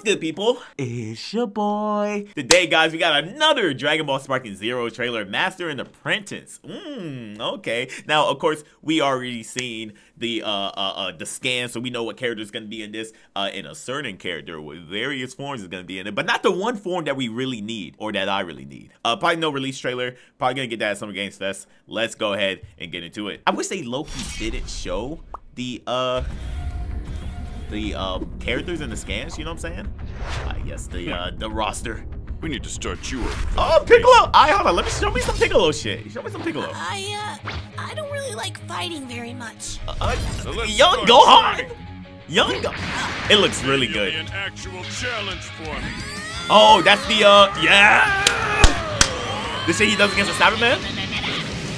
What's good, people? It's your boy. Today, guys, we got another Dragon Ball Sparking Zero trailer, Master and Apprentice. Mmm, okay. Now, of course, we already seen the uh, uh, uh the scan, so we know what character is going to be in this. Uh, in a certain character with various forms is going to be in it, but not the one form that we really need or that I really need. Uh, probably no release trailer. Probably gonna get that at Summer Games Fest. Let's go ahead and get into it. I wish they Loki didn't show the uh the um, characters and the scans, you know what I'm saying? I guess the uh, the roster. We need to start you Oh, Piccolo! I hold on. Let me show me some Piccolo shit. Show me some Piccolo. I uh, I don't really like fighting very much. Uh, uh so young Gohan. Young Go It looks really good. An actual challenge for me. Oh, that's the uh, yeah. The shit he does against the Saibaman.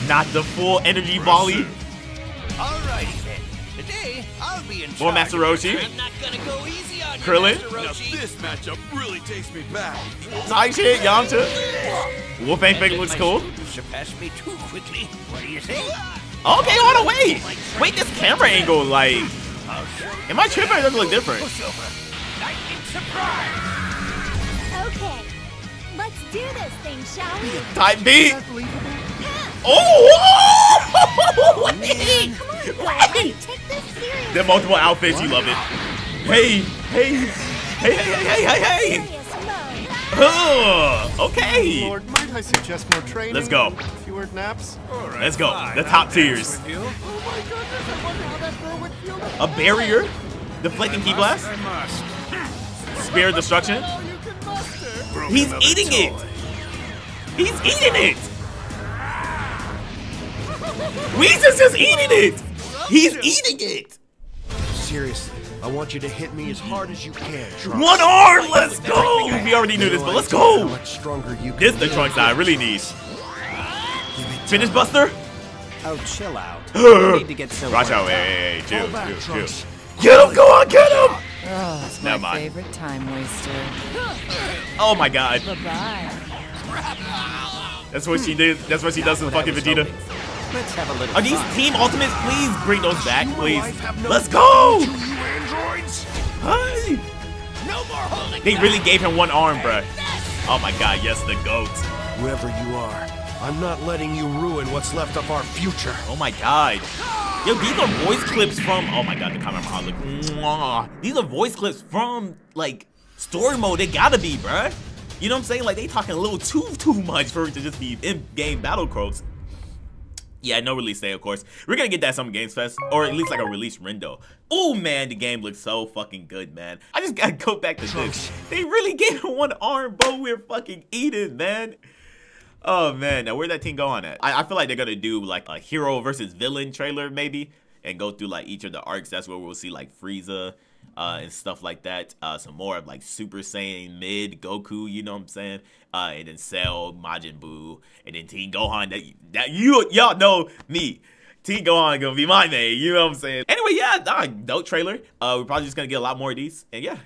Not the full energy volley. Alrighty then. Today, I'll be in More Master Roshi. I'm not gonna go easy on Krillin. You, Now, this matchup really takes me back. Nice shit, Yamcha. Wolfang Fang looks cool. Surpass me too quickly. What do you think? Okay, hold on, wait. Wait, this camera angle, like... Am I tripping? It doesn't look different. Okay, let's do this thing, shall we? Type B. Oh! Wait! Come on, Wait! Take this seriously. The multiple outfits, you love it. Hey, hey, hey, hey, hey, hey, hey! Uh, okay. Lord, might I suggest more training? Let's go. Fewer naps. Right, Let's go. Fine. The top tiers. Oh A barrier? Deflecting ki blast? Spear destruction? He's eating it. He's eating it. Weezer's just eating it! He's eating it! Seriously, I want you to hit me as hard as you can, Trunks. One arm! Let's go! We already knew this, but let's go! This is the Trunks I really need. Finish Buster? Oh, chill out. you need to get so Watch out, hey, hey, hey, chill, chill, chill. Get him, go on, get him! Oh, that's my mind. favorite time waster. Oh my god. Bye-bye. That's what she did. That's what she does to the fucking Vegeta. Let's have a little Are these Team Ultimates? Please bring those back, please. Let's go! Hey! They really gave him one arm, bruh. Oh my god, yes, the GOAT. Whoever you are, I'm not letting you ruin what's left of our future. Oh my god. Yo, these are voice clips from. Oh my god, the camera look. Mwah. These are voice clips from, like, story mode. They gotta be, bruh. You know what I'm saying? Like, they talking a little too, too much for it to just be in-game battle quotes. Yeah, no release day, of course. We're gonna get that Summer Games Fest, or at least like a release window. Oh man, the game looks so fucking good, man. I just gotta go back to this. They really gave him one arm, but We're fucking eating, man. Oh man, now where'd that team go on at? I, I feel like they're gonna do like a hero versus villain trailer, maybe, and go through like each of the arcs. That's where we'll see like Frieza, uh, and stuff like that. Uh, some more of like Super Saiyan mid Goku, you know what I'm saying? Uh, and then Cell, Majin Buu, and then Teen Gohan. That that you y'all know me. Teen Gohan gonna be my main, you know what I'm saying? Anyway, yeah, nah, dope trailer. Uh, we're probably just gonna get a lot more of these, and yeah,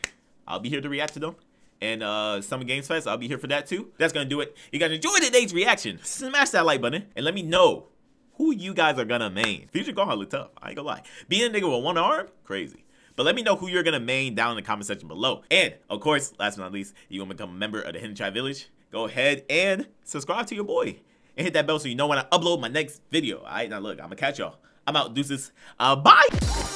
I'll be here to react to them. And uh, Summer Games Fest, I'll be here for that too. That's gonna do it. You guys enjoy today's reaction. Smash that like button and let me know who you guys are gonna main. Future Gohan look tough. I ain't gonna lie. Being a nigga with one arm, crazy. But let me know who you're gonna main down in the comment section below. And of course, last but not least, you wanna become a member of the Hidden Tribe Village, go ahead and subscribe to your boy. And hit that bell so you know when I upload my next video. Alright, now look, I'm gonna catch y'all. I'm out, deuces. Uh, bye!